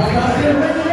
Obrigado.